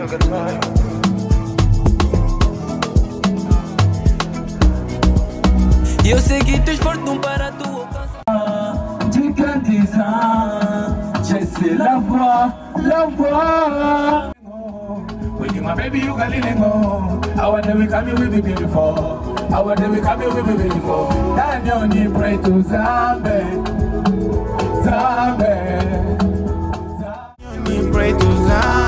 till goodbye. Eu segui teu esforço para tu alcançar De la Já la lavou, lavou With my baby you can lean on Our day we come we be beautiful. Our day we come we be beautiful. I'll pray to Zambe. Zambe. Daniel ni pray to Zambe.